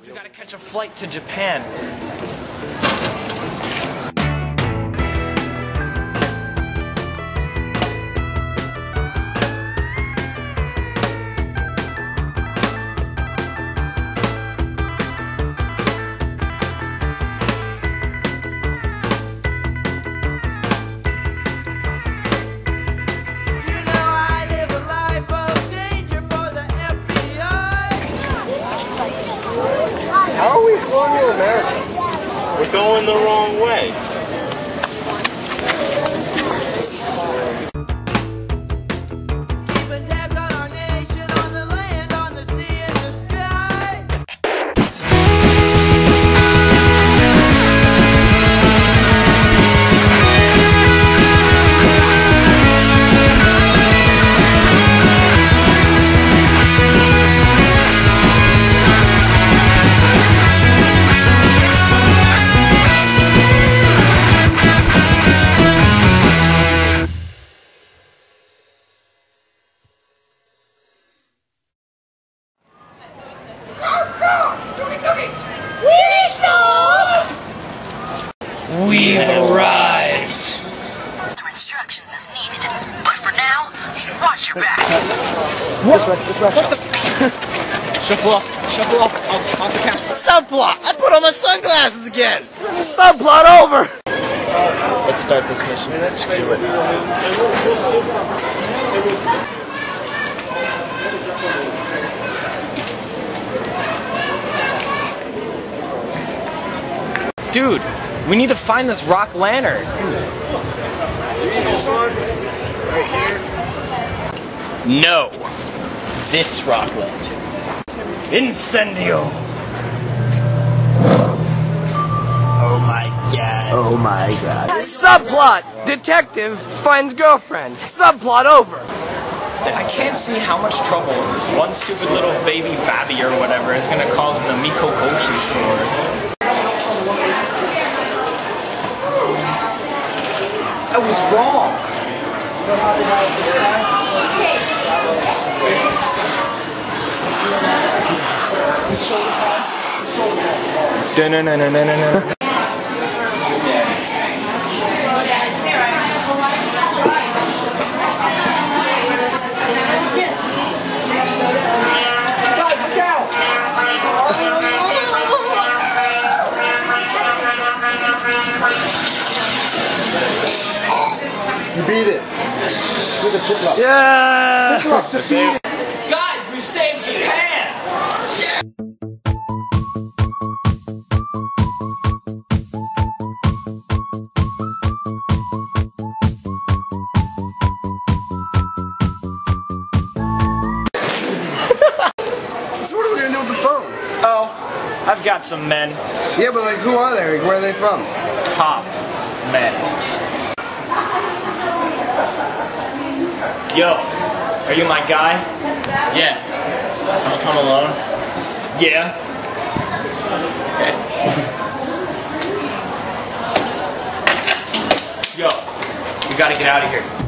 We gotta catch a flight to Japan. We're going the wrong way. We've arrived. to instructions as needed. But for now, watch your back. This way, this way. Shuffle up, shuffle up, off, off the couch. Subplot! I put on my sunglasses again! Subplot over! Let's start this mission. Let's do it. Dude, we need to find this rock lantern. This one, right here. No. This rock lantern. Incendio. Oh my god. Oh my god. Subplot! Detective finds girlfriend. Subplot over. I can't see how much trouble this one stupid little baby babby or whatever is gonna cause in the Miko Koshi store. I was wrong. Dun-dun-dun-dun-dun-dun. You beat it. With a flip-flop. Yeah. Flip-flop, defeat it. Guys, we saved Japan! So what are we gonna do with the phone? Oh, I've got some men. Yeah, but like, who are they? Like, where are they from? Top men. Yo, are you my guy? Yeah. I'll come alone. Yeah. Okay. Yo, we gotta get out of here.